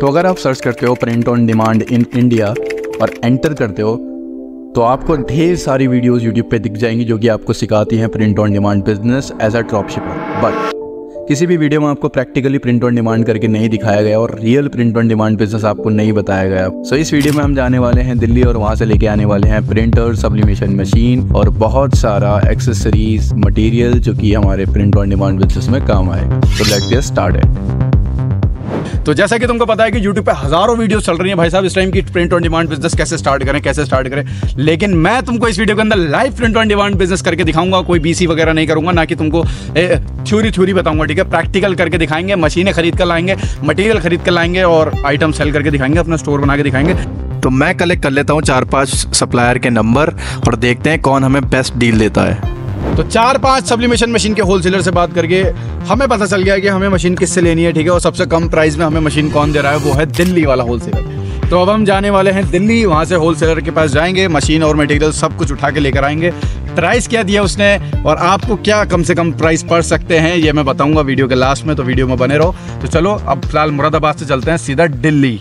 तो अगर आप सर्च करते हो print on demand in India और एंटर करते हो तो आपको ढेर सारी वीडियोस यूट्यूब पे दिख जाएँगी जो कि आपको सिखाती हैं print on demand business as a drop but किसी भी वीडियो में आपको प्रैक्टिकली प्रिंट ऑन डिमांड करके नहीं दिखाया गया और real print on demand business आपको नहीं बताया गया। सो so, इस वीडियो में हम जाने वाले हैं दिल्ली और वहाँ से लेके आने वाले हैं प्रिंटर सब्लिमेशन मशीन और बहुत सारा एक्सेसरीज मटेरियल जो कि हमारे प्रिंट ऑन डिमांड बिज़नेस में काम आए। तो लेट गेट स्टार्ट तो जैसा कि तुमको पता है कि YouTube पे हज़ारों वीडियो चल रही हैं। भाई साहब, इस टाइम की प्रिंट ऑन डिमांड बिज़नेस कैसे स्टार्ट करें, कैसे स्टार्ट करें? लेकिन मैं तुमको इस वीडियो के अंदर live print on demand business करके दिखाऊँगा, कोई बीसी वगैरह नहीं करूँगा, ना कि तुमको थ्योरी थ्योरी बताऊँगा, ठीक है? प्रैक्टिकल करके दिखाएँगे, मशीनें खरीद कर लाएँगे मटीरियल खरीद कर लाएँगे और आइटम सेल करके दिखाएँगे, अपना स्टोर बना के दिखाएँगे। तो मैं कलेक्ट कर लेता हूँ चार पाँच सप्लायर के नंबर और देखते हैं कौन हमें बेस्ट डील देता है। तो चार पाँच सब्लिमेशन मशीन के होलसेलर से बात करके हमें पता चल गया कि हमें मशीन किससे लेनी है, ठीक है? और सबसे कम प्राइस में हमें मशीन कौन दे रहा है? वो है दिल्ली वाला होलसेलर तो अब हम जाने वाले हैं दिल्ली, वहाँ से होलसेलर के पास जाएँगे मशीन और मटेरियल सब कुछ उठा के लेकर आएँगे। प्राइस क्या दिया उसने? और आपको क्या कम से कम प्राइस पड़ सकते हैं, ये मैं बताऊँगा वीडियो के लास्ट में तो वीडियो में बने रहो। तो चलो, अब फ़िलहाल मुरादाबाद से चलते हैं, सीधा दिल्ली।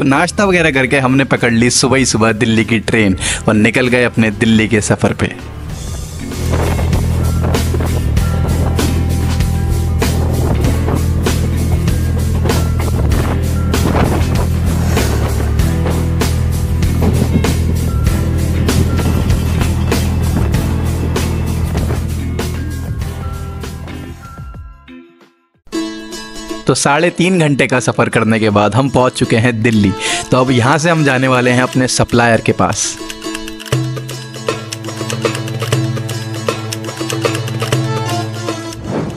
सो नाश्ता वगैरह करके हमने पकड़ ली सुबह सुबह दिल्ली की ट्रेन और निकल गए अपने दिल्ली के सफ़र पे। तो साढ़े तीन घंटे का सफ़र करने के बाद हम पहुँच चुके हैं दिल्ली। तो अब यहाँ से हम जाने वाले हैं अपने सप्लायर के पास।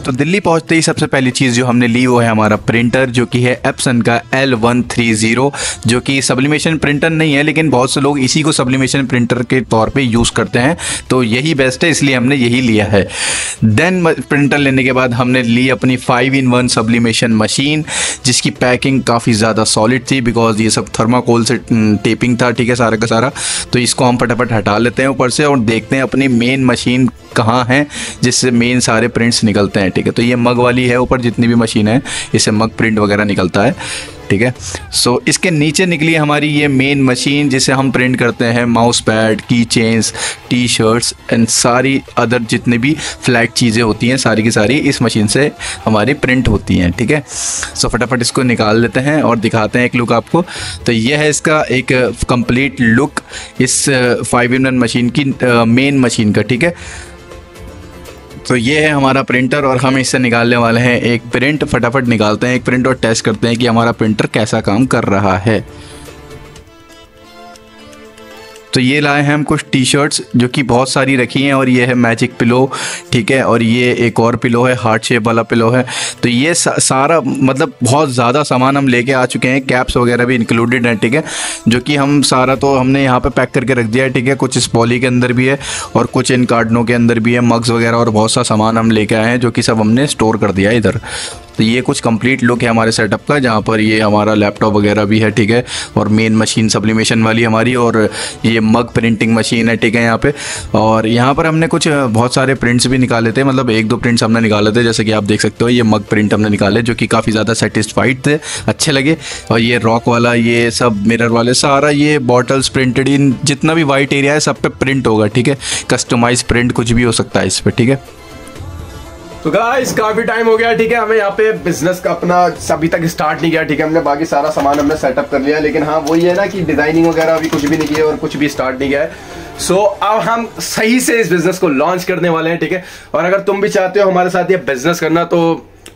तो दिल्ली पहुँचते ही सबसे पहली चीज़ जो हमने ली वो है हमारा प्रिंटर, जो कि है एप्सन का एल वन थ्री ज़ीरो जो कि सब्लिमेशन प्रिंटर नहीं है, लेकिन बहुत से लोग इसी को सब्लिमेशन प्रिंटर के तौर पे यूज़ करते हैं। तो यही बेस्ट है, इसलिए हमने यही लिया है। देन प्रिंटर लेने के बाद हमने ली अपनी five in one sublimation machine जिसकी पैकिंग काफ़ी ज़्यादा सॉलिड थी बिकॉज़ ये सब थर्माकोल से टेपिंग था, ठीक है, सारा का सारा। तो इसको हम फटाफट हटा लेते हैं ऊपर से और देखते हैं अपनी मेन मशीन कहाँ है, जिससे मेन सारे प्रिंट्स निकलते हैं ठीक है? तो ये मग वाली है ऊपर, जितनी भी मशीन है इससे मग प्रिंट वगैरह निकलता है, ठीक है? सो इसके नीचे निकली हमारी ये मेन मशीन जिसे हम प्रिंट करते हैं माउस पैड की चेन्स टी शर्ट्स एंड सारी अदर जितनी भी फ्लैट चीज़ें होती हैं, सारी की सारी इस मशीन से हमारी प्रिंट होती हैं, ठीक है? सो फटाफट इसको निकाल लेते हैं और दिखाते हैं एक लुक आपको। तो यह है इसका एक कंप्लीट लुक इस फाइव इन वन मशीन की मेन मशीन का, ठीक है? तो ये है हमारा प्रिंटर और हम इससे निकालने वाले हैं। एक प्रिंट फटाफट निकालते हैं, एक प्रिंट और टेस्ट करते हैं कि हमारा प्रिंटर कैसा काम कर रहा है। तो ये लाए हैं हम कुछ टी शर्ट्स जो कि बहुत सारी रखी हैं और ये है मैजिक पिलो ठीक है? और ये एक और पिलो है हार्ट शेप वाला पिलो है। तो ये सारा मतलब बहुत ज़्यादा सामान हम लेके आ चुके हैं कैप्स वगैरह भी इंक्लूडेड हैं, ठीक है? जो कि हम सारा तो हमने यहाँ पे पैक करके रख दिया है, ठीक है? कुछ इस पॉली के अंदर भी है और कुछ इन कार्डनों के अंदर भी है मग्स वगैरह और बहुत सा सामान हम लेके आए हैं, जो कि सब हमने स्टोर कर दिया है इधर। तो ये कुछ कंप्लीट लुक है हमारे सेटअप का, जहाँ पर ये हमारा लैपटॉप वगैरह भी है, ठीक है? और मेन मशीन सप्लीमेशन वाली हमारी, और ये मग प्रिंटिंग मशीन है, ठीक है, यहाँ पे। और यहाँ पर हमने कुछ बहुत सारे प्रिंट्स भी निकाले थे मतलब एक दो प्रिंट्स हमने निकाले थे, जैसे कि आप देख सकते हो, ये मग प्रिंट हमने निकाले, जो कि काफ़ी ज़्यादा सेटिस्फाइड थे, अच्छे लगे। और ये रॉक वाला, ये सब मिरर वाले, सारा ये बॉटल्स प्रिंटेड इन जितना भी वाइट एरिया है, सब पे प्रिंट होगा, ठीक है? कस्टमाइज प्रिंट कुछ भी हो सकता है इस पर ठीक है? तो गाइस काफ़ी टाइम हो गया, ठीक है? हमें यहाँ पे बिज़नेस का अपना अभी तक स्टार्ट नहीं किया, ठीक है? हमने बाकी सारा सामान हमने सेटअप कर लिया, लेकिन हाँ वही है ना कि डिज़ाइनिंग वगैरह अभी कुछ भी नहीं किया और कुछ भी स्टार्ट नहीं किया है। सो so, अब हम सही से इस बिज़नेस को लॉन्च करने वाले हैं ठीक है? और अगर तुम भी चाहते हो हमारे साथ ये बिज़नेस करना तो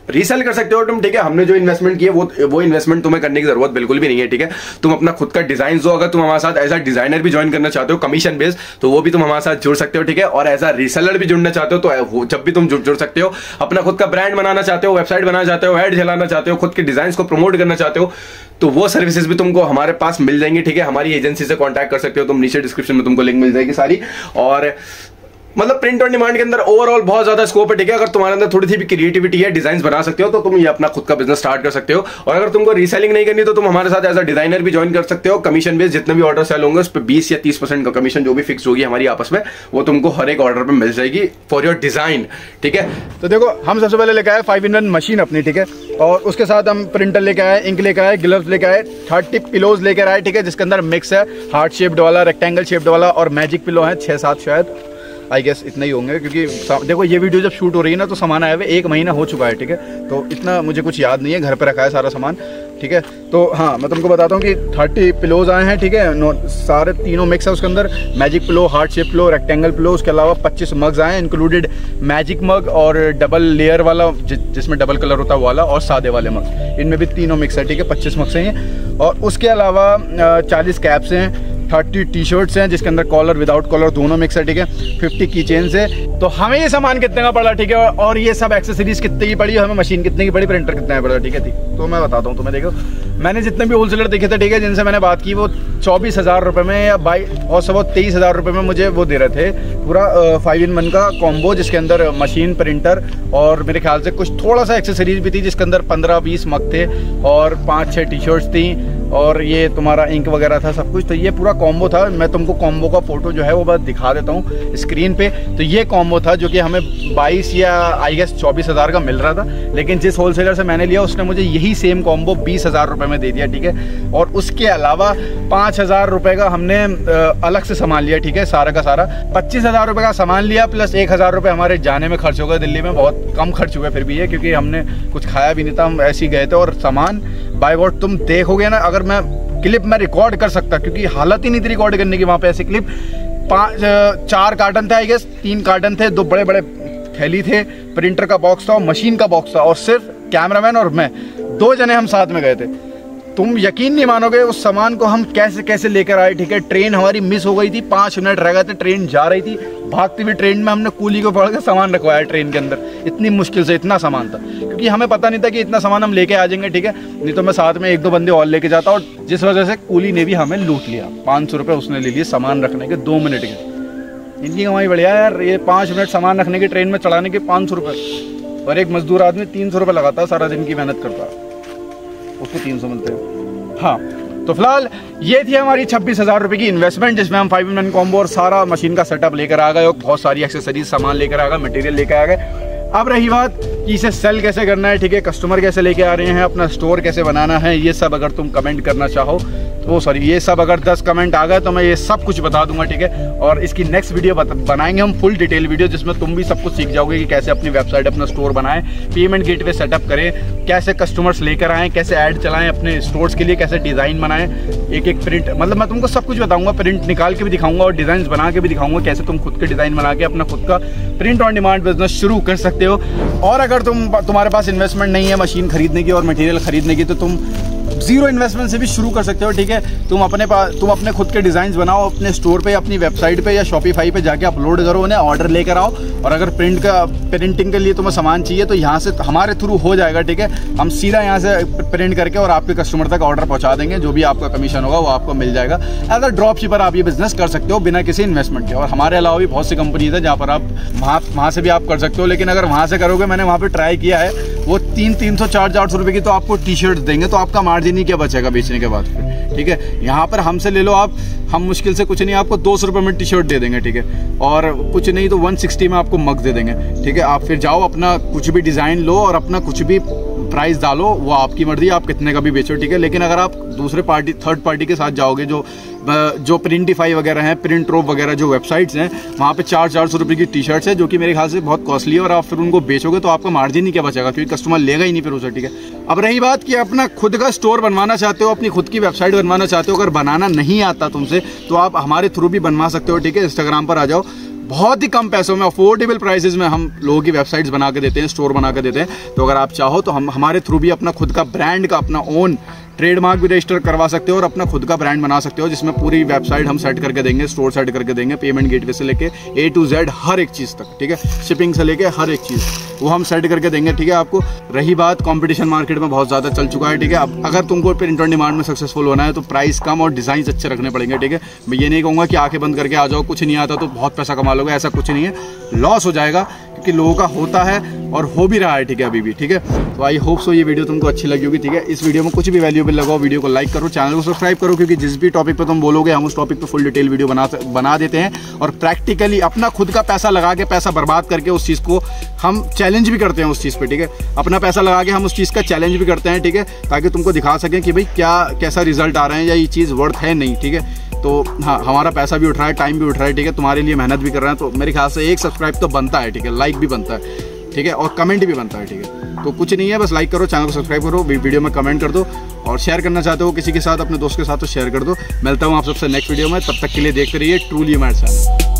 रीसेल कर सकते हो तुम ठीक है? हमने जो इन्वेस्टमेंट किया वो वो इन्वेस्टमेंट तुम्हें करने की ज़रूरत बिल्कुल भी नहीं है ठीक है? तुम अपना खुद का डिज़ाइन जो अगर तुम हमारे साथ एज अ डिज़ाइनर भी ज्वाइन करना चाहते हो कमीशन बेस्ड तो वो भी तुम हमारे साथ जुड़ सकते हो ठीक है? और एज अ रीसेलर भी जुड़ना चाहते हो तो जब भी तुम जुड़ जुड़ सकते हो अपना खुद का ब्रांड बनाना चाहते हो वेबसाइट बनाना चाहते हो एड चलाना चाहते हो खुद के डिज़ाइन को प्रमोट करना चाहते हो तो वो सर्विसेज़ भी तुमको हमारे पास मिल जाएँगी ठीक है? हमारी एजेंसी से कॉन्टैक्ट कर सकते हो तुम नीचे डिस्क्रिप्शन में तुमको लिंक मिल जाएगी सारी। और मतलब प्रिंट ऑन डिमांड के अंदर ओवरऑल बहुत ज़्यादा स्कोप है, ठीक है? अगर तुम्हारे अंदर थोड़ी सी भी क्रिएटिविटी है डिज़ाइन बना सकते हो तो तुम ये अपना खुद का बिज़नेस स्टार्ट कर सकते हो। और अगर तुमको रीसेलिंग नहीं करनी तो तुम हमारे साथ एज अ डिज़ाइनर भी ज्वाइन कर सकते हो। कमीशन बेस जितने भी ऑर्डर सेल होंगे, उस पर बीस या तीस परसेंट का कमीशन जो भी फिक्स होगी हमारी आपस में, वो तुमको हर एक ऑर्डर पर मिल जाएगी फॉर योर डिज़ाइन ठीक है? तो देखो, हम सबसे पहले लेकर आए फाइव इन वन मशीन अपनी, ठीक है? और उसके साथ हम प्रिंटर लेकर आए इंक लेकर आए ग्लव्स लेकर आए थर्टी पिलोज लेकर आए, ठीक है? जिसके अंदर मिक्स है हार्ट शेप्ड वाला रेक्टेंगल शेप्ड वाला और मैजिक पिलो है छः सात शायद। आई गेस इतना ही होंगे, क्योंकि देखो, ये वीडियो जब शूट हो रही है ना तो सामान आया हुआ एक महीना हो चुका है, ठीक है? तो इतना मुझे कुछ याद नहीं है, घर पर रखा है सारा सामान, ठीक है? तो हाँ मैं तुमको बताता हूँ कि थर्टी पिलोज आए हैं, ठीक है? सारे तीनों मिक्स है उसके अंदर magic pillow heart shape pillow rectangle pillow उसके अलावा पच्चीस मग्स आए हैं इंक्लूडेड मैजिक मग और डबल लेयर वाला जिसमें डबल कलर होता है, वाला और सादे वाले मग इनमें भी तीनों मिक्स है, ठीक है? पच्चीस मग्स हैं और उसके अलावा चालीस कैप्स हैं। थर्टी टी शर्ट्स हैं, जिसके अंदर कॉलर विदाउट कॉलर दोनों मिक्स है, ठीक है? फिफ्टी की चेन से तो हमें ये सामान कितने का पड़ा, ठीक है? और ये सब एक्सेसरीज कितने की पड़ी हमें मशीन कितने की पड़ी प्रिंटर कितने का पड़ा, ठीक है तो मैं बताता हूँ, तुम्हें देखो। मैंने जितने भी होलसेलर देखे थे, ठीक है, जिनसे मैंने बात की, वो चौबीस हज़ार रुपये में या बाई, और सब तेईस हज़ार रुपये में मुझे वो दे रहे थे। पूरा फाइव इन वन का कॉम्बो जिसके अंदर मशीन प्रिंटर और मेरे ख्याल से कुछ थोड़ा सा एक्सेसरीज भी थी, जिसके अंदर पंद्रह बीस मग थे और पाँच छः टी शर्ट्स थी। और ये तुम्हारा इंक वगैरह था, सब कुछ। तो ये पूरा कॉम्बो था। मैं तुमको कॉम्बो का फ़ोटो जो है वो बस दिखा देता हूँ स्क्रीन पे। तो ये कॉम्बो था जो कि हमें 22 या आई गेस चौबीस हज़ार का मिल रहा था। लेकिन जिस होलसेलर से मैंने लिया, उसने मुझे यही सेम कॉम्बो बीस हज़ार रुपये में दे दिया, ठीक है? और उसके अलावा पाँच हज़ार रुपये का हमने अलग से सामान लिया, ठीक है? सारा का सारा। पच्चीस हज़ार रुपये का सामान लिया प्लस एक हज़ार रुपये हमारे जाने में खर्च हो गए दिल्ली में। बहुत कम खर्च हुए फिर भी है क्योंकि हमने कुछ खाया भी नहीं था। हम ऐसे ही गए थे और सामान बाय वॉट तुम देखोगे ना, अगर मैं क्लिप मैं रिकॉर्ड कर सकता, क्योंकि हालत ही नहीं थी रिकॉर्ड करने की वहाँ पे ऐसे क्लिप पाँच चार कार्टन थे आई गेस तीन कार्टन थे, दो बड़े बड़े थैली थे प्रिंटर का बॉक्स था, और मशीन का बॉक्स था, और सिर्फ़ कैमरामैन और मैं, दो जने हम साथ में गए थे। तुम यकीन नहीं मानोगे उस सामान को हम कैसे कैसे लेकर आए, ठीक है? ट्रेन हमारी मिस हो गई थी, पाँच मिनट रह गए थे, ट्रेन जा रही थी। भागती हुई ट्रेन में हमने कूली को पकड़ के सामान रखवाया ट्रेन के अंदर। इतनी मुश्किल से इतना सामान था, क्योंकि हमें पता नहीं था कि इतना सामान हम लेके आ जाएँगे, ठीक है? नहीं तो मैं साथ में एक दो बंदे और लेके जाता और जिस वजह से कूली ने भी हमें लूट लिया। पाँच सौ रुपये उसने ले लिए सामान रखने के दो मिनट के। इनकी कमाई बढ़िया यार, ये पाँच मिनट सामान रखने की, ट्रेन में चढ़ाने के पाँच सौ रुपये और एक मजदूर आदमी तीन सौ रुपये लगाता है, सारा दिन की मेहनत करता उसको तीन सौ मिलते हैं। हाँ तो फ़िलहाल ये थी हमारी छब्बीस हज़ार रुपए की इन्वेस्टमेंट जिसमें हम फाइव इन कॉम्बो और सारा मशीन का सेटअप लेकर आ गए और बहुत सारी एक्सेसरीज सामान लेकर आ गए मटेरियल लेकर आ गए। अब रही बात कि इसे सेल कैसे करना है, ठीक है? कस्टमर कैसे लेके आ रहे हैं? अपना स्टोर कैसे बनाना है? ये सब अगर तुम कमेंट करना चाहो वो सॉरी ये सब अगर 10 कमेंट आ गए तो मैं ये सब कुछ बता दूँगा, ठीक है? और इसकी नेक्स्ट वीडियो बनाएँगे हम फुल डिटेल वीडियो जिसमें तुम भी सब कुछ सीख जाओगे कि कैसे अपनी वेबसाइट अपना स्टोर बनाएँ पेमेंट गेटवे सेटअप करें, कैसे कस्टमर्स लेकर आएँ, कैसे ऐड चलाएँ अपने स्टोर्स के लिए, कैसे डिज़ाइन बनाएँ एक एक प्रिंट मतलब मैं तुमको सब कुछ बताऊँगा प्रिंट निकाल के भी दिखाऊँगा और डिज़ाइन बना के भी दिखाऊँगा कैसे तुम खुद के डिज़ाइन बना के अपना खुद का प्रिंट ऑन डिमांड बिज़नेस शुरू कर सकते हो। और अगर तुम, तुम्हारे पास इन्वेस्टमेंट नहीं है मशीन खरीदने की और मटेरियल खरीदने की तो तुम ज़ीरो इन्वेस्टमेंट से भी शुरू कर सकते हो, ठीक है? तुम अपने पास तुम अपने खुद के डिज़ाइन बनाओ, अपने स्टोर पे, अपनी वेबसाइट पे या शॉपिफाई पे जाके अपलोड करो, उन्हें ऑर्डर लेकर आओ। और अगर प्रिंट का प्रिंटिंग के लिए तुम्हें सामान चाहिए तो यहाँ से हमारे थ्रू हो जाएगा, ठीक है? हम सीधा यहाँ से प्रिंट करके और आपके कस्टमर तक ऑर्डर पहुँचा देंगे। जो भी आपका कमीशन होगा, वो आपको मिल जाएगा। एज अ ड्रॉप शिपर आप ये बिज़नेस कर सकते हो बिना किसी इन्वेस्टमेंट के। और हमारे अलावा भी बहुत सी कंपनीज़ है जहाँ पर आप, वहाँ वहाँ से भी आप कर सकते हो। लेकिन अगर वहाँ से करोगे, मैंने वहाँ पर ट्राई किया है, वो तीन तीन सौ, चार चार सौ रुपये की तो आपको टी शर्ट देंगे तो आपका मार्जिन ही क्या बचेगा बेचने के बाद फिर, ठीक है? यहाँ पर हमसे ले लो आप, हम मुश्किल से कुछ नहीं, आपको दो सौ रुपये में टी शर्ट दे देंगे, ठीक है? और कुछ नहीं तो वन सिक्सटी में आपको मग दे देंगे, ठीक है? आप फिर जाओ, अपना कुछ भी डिज़ाइन लो और अपना कुछ भी प्राइस डालो, वो आपकी मर्ज़ी, आप कितने का भी बेचो, ठीक है? लेकिन अगर आप दूसरे पार्टी थर्ड पार्टी के साथ जाओगे, जो जो प्रिंटिफाई वगैरह हैं प्रिंट रोप वगैरह जो वेबसाइट्स हैं, वहाँ पे चार चार सौ रुपये की टी शर्ट्स है, जो कि मेरे ख्याल से बहुत कॉस्टली है और आप फिर उनको बेचोगे तो आपका मार्जिन ही क्या बचेगा? क्योंकि कस्टमर लेगा ही नहीं फिर उसे, ठीक है? अब रही बात कि अपना खुद का स्टोर बनवाना चाहते हो, अपनी खुद की वेबसाइट बनवाना चाहते हो, अगर बनाना नहीं आता तुमसे तो आप हमारे थ्रू भी बनवा सकते हो, ठीक है? इंस्टाग्राम पर आ जाओ। बहुत ही कम पैसों में अफोर्डेबल प्राइसेस में हम लोगों की वेबसाइट्स बना के देते हैं स्टोर बना के देते हैं। तो अगर आप चाहो तो हम, हमारे थ्रू भी अपना खुद का ब्रांड का, अपना ओन ट्रेडमार्क भी रजिस्टर करवा सकते हो और अपना खुद का ब्रांड बना सकते हो, जिसमें पूरी वेबसाइट हम सेट करके देंगे, स्टोर सेट करके देंगे पेमेंट गेटवे से लेके ए टू जेड हर एक चीज़ तक, ठीक है? शिपिंग से लेके हर एक चीज़, वो हम सेट करके देंगे, ठीक है आपको? रही बात कंपटीशन मार्केट में बहुत ज़्यादा चल चुका है, ठीक है? अब अगर तुमको प्रिंट ऑन डिमांड में सक्सेसफुल होना है तो प्राइस कम और डिज़ाइन अच्छे रखने पड़ेंगे, ठीक है? मैं ये नहीं कहूँगा कि आँखें बंद करके आ जाओ, कुछ नहीं आता तो बहुत पैसा कमा लोगे, ऐसा कुछ नहीं है। लॉस हो जाएगा, क्योंकि लोगों का होता है और हो भी रहा है, ठीक है, अभी भी, ठीक है? तो आई होप सो ये वीडियो तुमको अच्छी लगी होगी, ठीक है? इस वीडियो में कुछ भी वैल्यूबल लगाओ, वीडियो को लाइक करो चैनल को सब्सक्राइब करो, क्योंकि जिस भी टॉपिक पे तुम बोलोगे, हम उस टॉपिक पे फुल डिटेल वीडियो बना बना देते हैं। और प्रैक्टिकली अपना खुद का पैसा लगा के पैसा बर्बाद करके उस चीज़ को हम चैलेंज भी करते हैं उस चीज़ पर ठीक है? अपना पैसा लगा के हम उस चीज़ का चैलेंज भी करते हैं, ठीक है? ताकि तुमको दिखा सकें कि भाई क्या, कैसा रिज़ल्ट आ रहे हैं या ये चीज़ वर्थ है नहीं, ठीक है? तो हाँ हमारा पैसा भी उठ रहा है टाइम भी उठ रहा है, ठीक है? तुम्हारे लिए मेहनत भी कर रहे हैं तो मेरे ख्याल से एक सब्सक्राइब तो बनता है, ठीक है? लाइक भी बनता है, ठीक है? और कमेंट भी बनता है, ठीक है? तो कुछ नहीं है, बस लाइक करो चैनल को सब्सक्राइब करो वीडियो में कमेंट कर दो और शेयर करना चाहते हो किसी के साथ, अपने दोस्त के साथ तो शेयर कर दो। मिलता हूँ आप सबसे नेक्स्ट वीडियो में, तब तक के लिए देखते रहिए ट्रूली मैट चैनल